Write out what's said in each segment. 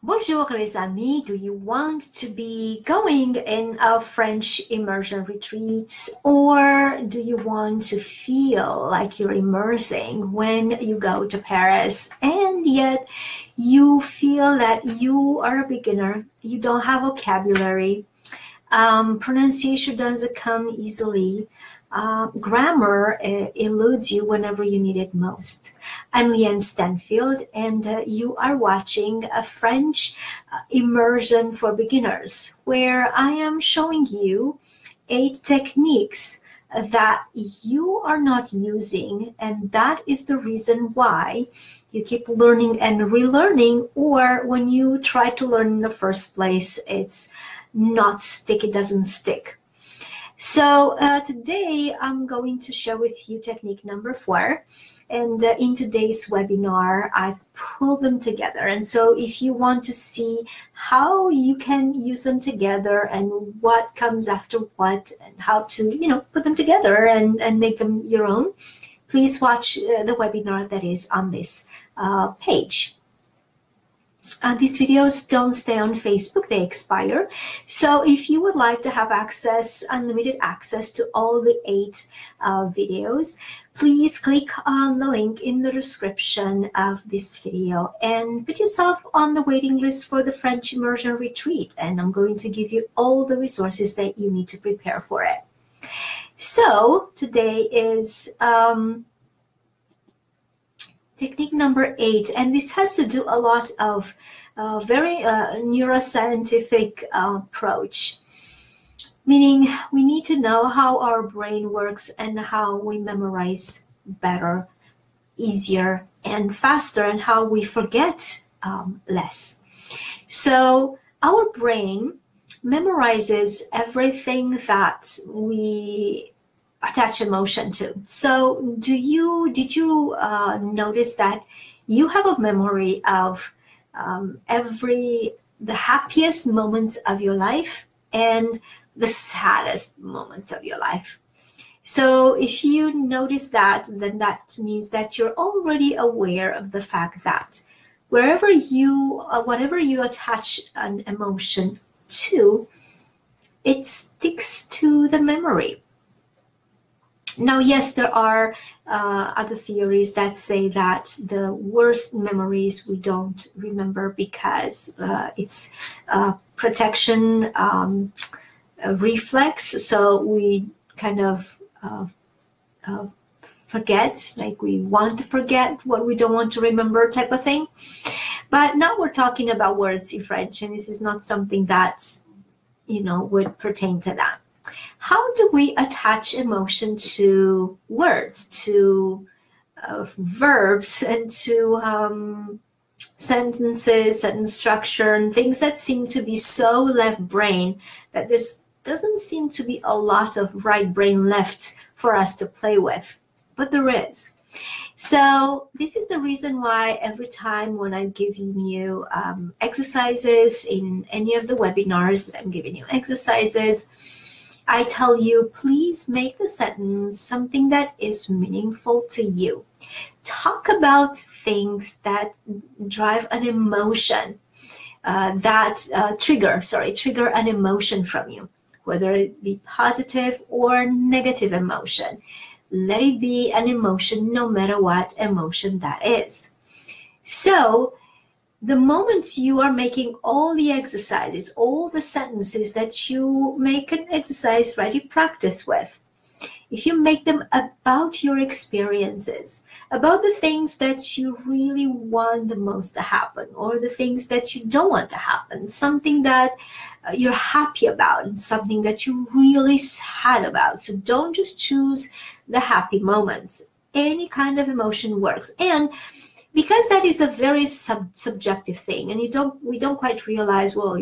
Bonjour les amis, do you want to be going in a French immersion retreat or do you want to feel like you're immersing when you go to Paris and yet you feel that you are a beginner, you don't have vocabulary, um, pronunciation doesn't come easily, uh, grammar uh, eludes you whenever you need it most. I'm Llyane Stanfield, and uh, you are watching a French uh, immersion for beginners, where I am showing you eight techniques that you are not using, and that is the reason why you keep learning and relearning, or when you try to learn in the first place, it's not stick, it doesn't stick. So uh, today I'm going to share with you technique number four. And uh, in today's webinar, I pull them together. And so if you want to see how you can use them together and what comes after what and how to, you know, put them together and, and make them your own, please watch uh, the webinar that is on this uh, page. Uh, these videos don't stay on Facebook, they expire. So if you would like to have access, unlimited access to all the eight uh, videos, please click on the link in the description of this video and put yourself on the waiting list for the French Immersion Retreat. And I'm going to give you all the resources that you need to prepare for it. So today is um, technique number eight, and this has to do a lot of uh, very uh, neuroscientific uh, approach. Meaning, we need to know how our brain works and how we memorize better, easier, and faster, and how we forget um, less. So, our brain memorizes everything that we attach emotion to. So, do you did you uh, notice that you have a memory of um, every the happiest moments of your life and the saddest moments of your life? So, if you notice that, then that means that you're already aware of the fact that wherever you, uh, whatever you attach an emotion to, it sticks to the memory now, yes, there are uh, other theories that say that the worst memories we don't remember because uh, it's protection um, reflex. So we kind of uh, uh, forget, like we want to forget what we don't want to remember, type of thing. But now we're talking about words in French, and this is not something that you know would pertain to that how do we attach emotion to words, to uh, verbs, and to um, sentences, sentence structure, and things that seem to be so left brain that there doesn't seem to be a lot of right brain left for us to play with, but there is. So this is the reason why every time when I'm giving you um, exercises in any of the webinars, that I'm giving you exercises I tell you, please make the sentence something that is meaningful to you. Talk about things that drive an emotion, uh, that uh, trigger, sorry, trigger an emotion from you, whether it be positive or negative emotion. Let it be an emotion, no matter what emotion that is. So, the moment you are making all the exercises, all the sentences that you make an exercise ready practice with, if you make them about your experiences, about the things that you really want the most to happen, or the things that you don't want to happen, something that uh, you're happy about, and something that you're really sad about. So don't just choose the happy moments. Any kind of emotion works. And because that is a very sub- subjective thing and you don't we don't quite realize well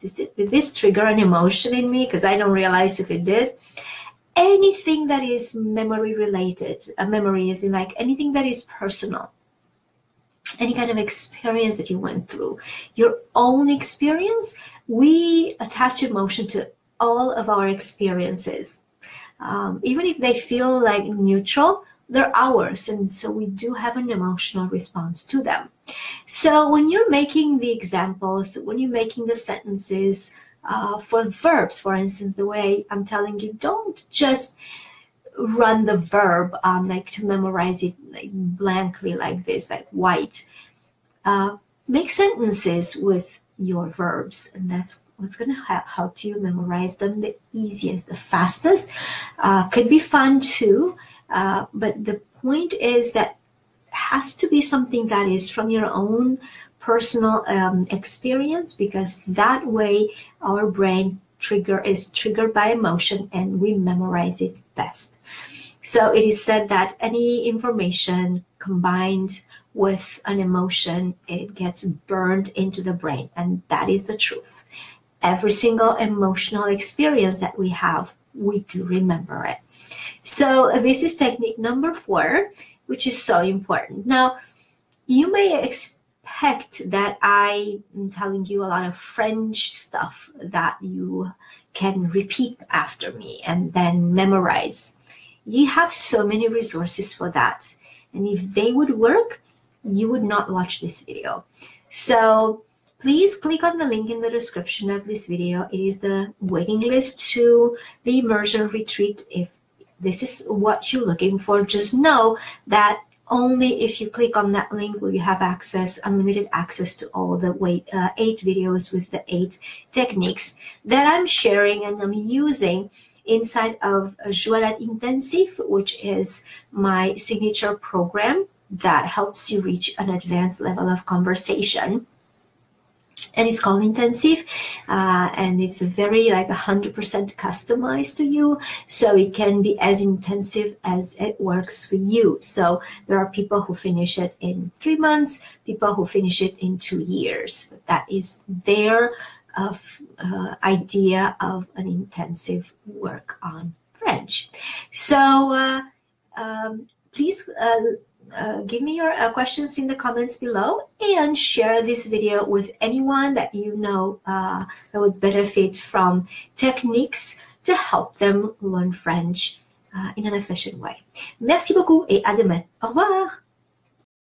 this, did this trigger an emotion in me because i don't realize if it did. Anything that is memory related a memory is in like anything that is personal any kind of experience that you went through your own experience we attach emotion to all of our experiences. Um, even if they feel like neutral they're ours. And so we do have an emotional response to them. So when you're making the examples, when you're making the sentences uh, for verbs, for instance, the way I'm telling you, don't just run the verb um, like to memorize it like blankly like this, like white. Uh, make sentences with your verbs, and that's what's going to help you memorize them the easiest, the fastest. Uh, could be fun too, uh, but the point is that has to be something that is from your own personal um, experience because that way our brain trigger is triggered by emotion and we memorize it best. So it is said that any information combined with an emotion, it gets burned into the brain. And that is the truth. Every single emotional experience that we have, we do remember it. So this is technique number four, which is so important. Now, you may expect that I am telling you a lot of French stuff that you can repeat after me and then memorize. You have so many resources for that. And if they would work, you would not watch this video. So please click on the link in the description of this video. It is the waiting list to the immersion retreat. If this is what you're looking for, just know that only if you click on that link will you have access, unlimited access to all the wait, uh, eight videos with the eight techniques that I'm sharing and I'm using inside of J'Ouellette Intensive, which is my signature program that helps you reach an advanced level of conversation and it's called intensive uh, and it's very like 100% customized to you so it can be as intensive as it works for you. So there are people who finish it in three months people who finish it in two years. That is their uh, uh, idea of an intensive work on french. So uh, um, please uh, give me your uh, questions in the comments below and share this video with anyone that you know uh, that would benefit from techniques to help them learn French uh, in an efficient way. Merci beaucoup et à demain. Au revoir.